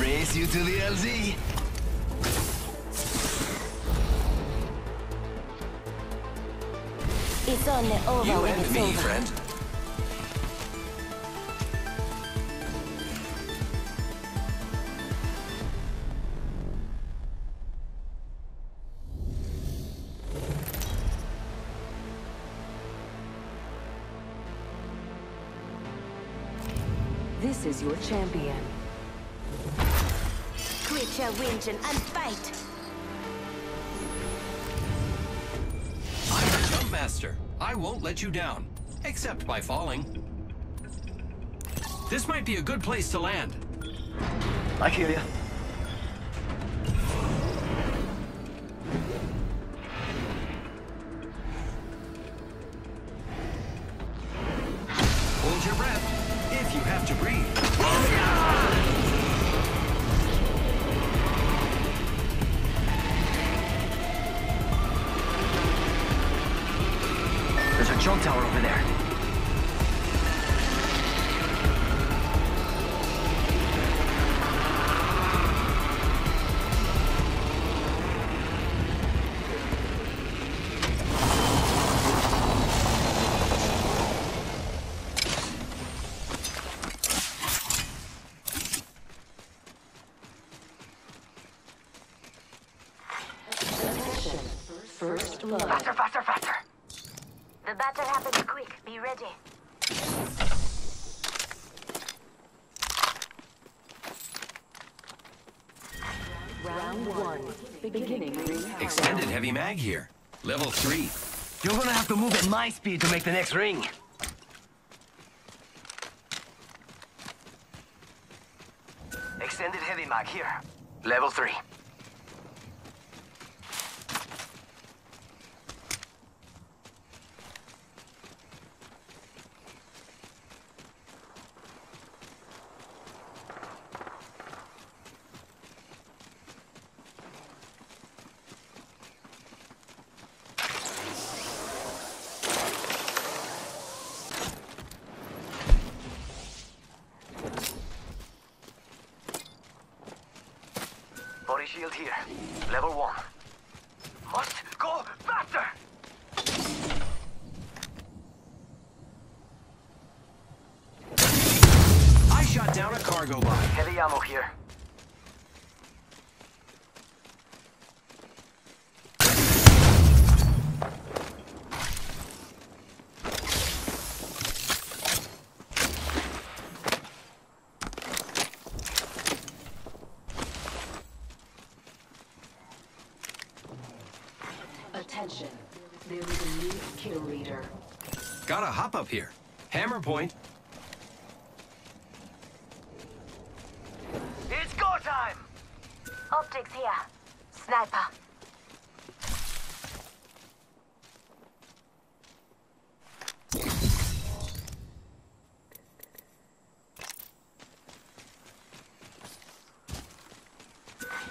Miss you to the LZ. It's only over You when and it's me, over. friend. This is your champion. Quit your whinging and fight. I'm the jump master. I won't let you down, except by falling. This might be a good place to land. I hear you. Hold your breath if you have to breathe. Tower over there. First blood. Faster, faster, faster. Be ready. Round one. Beginning. Extended heavy mag here. Level 3. You're gonna have to move at my speed to make the next ring. Extended heavy mag here. Level 3. Shield here. Level 1. Must go faster! I shot down a cargo bot. Heavy ammo here. Attention. There is a new kill leader. Gotta hop up here. Hammer point. It's go time! Optics here. Sniper.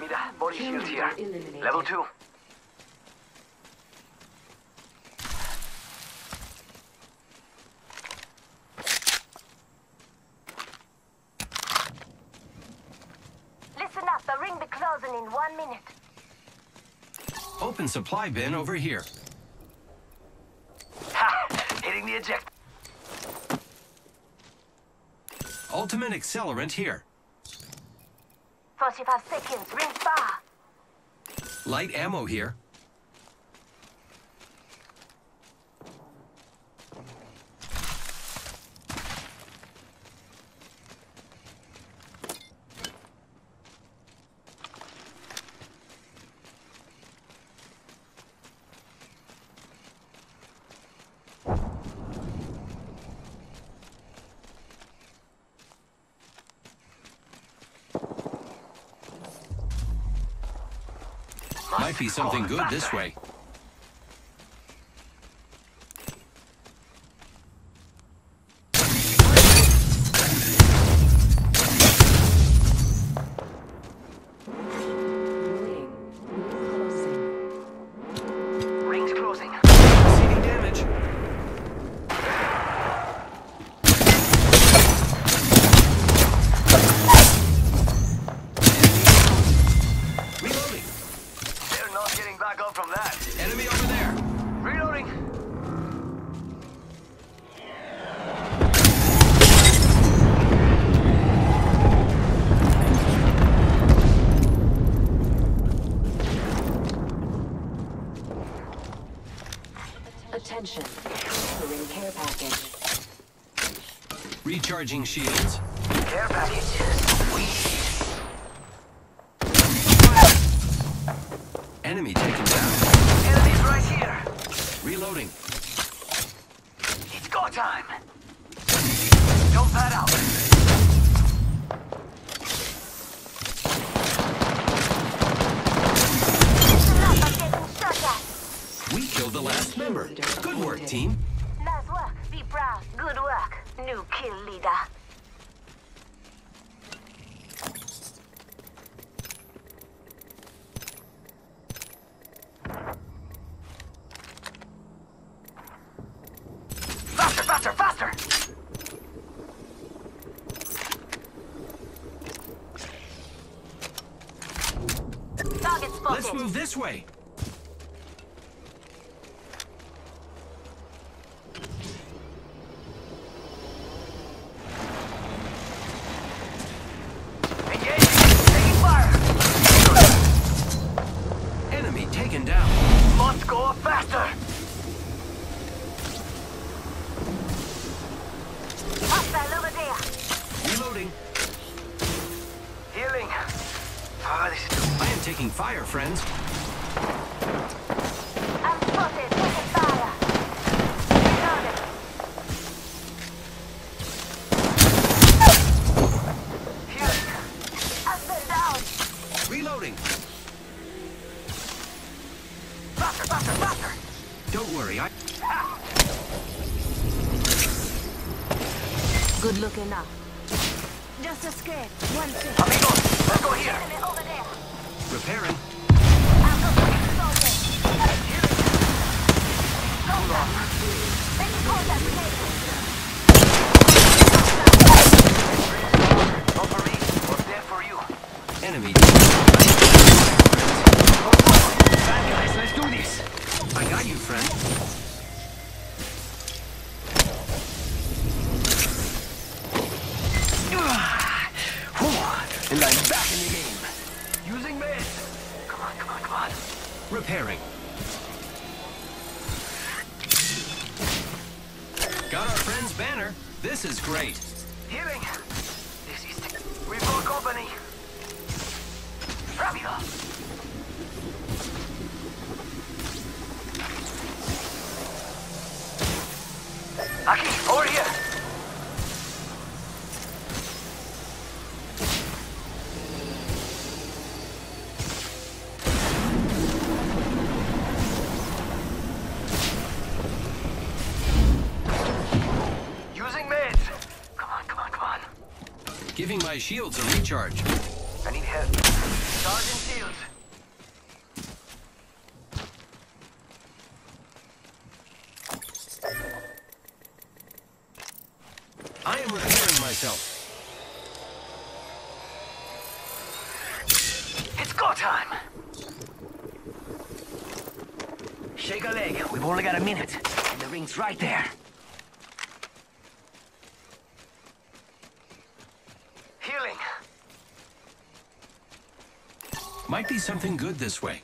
Mira, body Kill shield here. eliminated. Level 2. 6,000 in one minute. Open supply bin over here. Ha! Hitting the eject. Ultimate accelerant here. 45 seconds, ring far. Light ammo here. Be something good this way. Recharging shields. Care package. Sweet. Enemy taken down. Enemies right here. Reloading. It's go time. Don't pad out. Listen up, I'm getting shot at. We killed the last member. Good work, team. Nice work. Be proud. Good work. New kill leader. Faster, faster, faster. Target spotted. Let's move this way. Engage. Taking fire. Enemy taken down. Faster. Hostile over there. Reloading. Healing. Ah, this is I am taking fire, friends. I'm spotted. Taking fire. Reloaded. healing. I've been down. Reloading. Faster, faster, faster. Don't worry, I... Good looking now. Just a scrape. One thing. Amigos, let's go here. Enemy over there. Repairing. I'm completely spotted. Hold on. Make contact with me. Or dead for you. Enemy. Giving my shields a recharge. I need help. Sergeant Shields. I am repairing myself. It's go time! Shake a leg. We've only got a minute. And the ring's right there. Healing. Might be something good this way.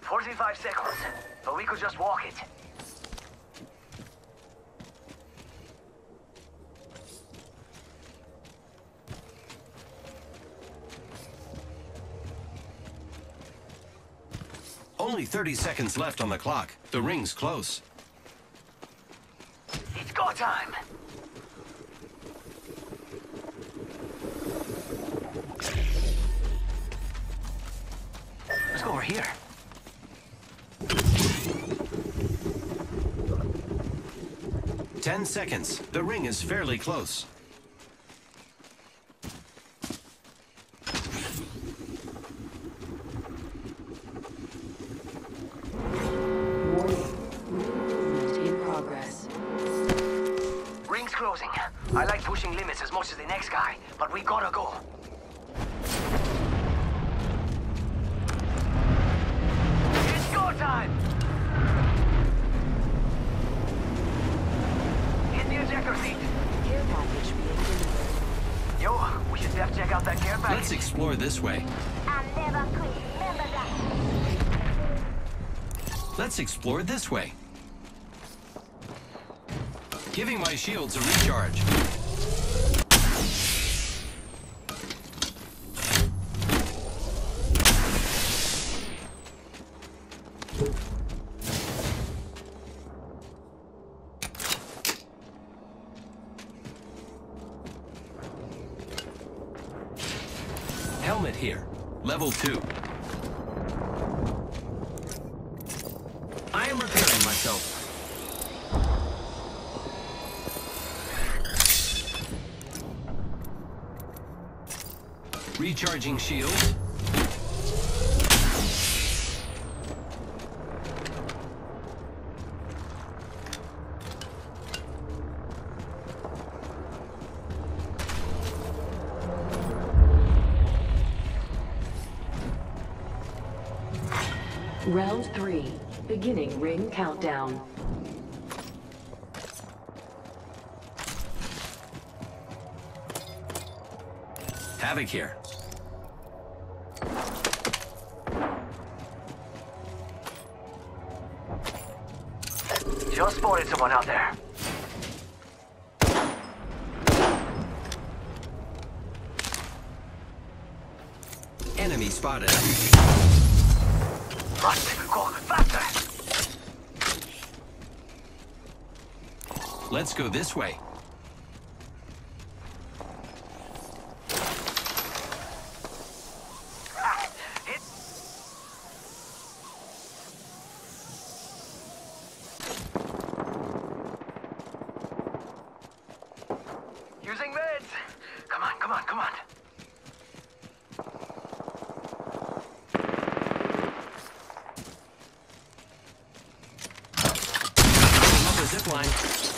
45 seconds. But we could just walk it. Only 30 seconds left on the clock. The ring's close. It's go time! Here. Ten seconds. The ring is fairly close. In progress. Ring's closing. I like pushing limits as much as the next guy, but we gotta go. time! Ejector seat. Care package being delivered. Yo, we should check out that care package. Let's explore this way. Let's explore this way. Giving my shields a recharge. Level 2. I am repairing myself. Recharging shield. Round three. Beginning ring countdown. Havoc here. Just spotted someone out there. Enemy spotted. Must go faster. Let's go this way. Using meds. Come on, come on, come on. Another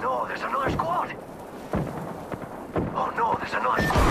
no, there's another squad. Oh no, there's another squad. Oh,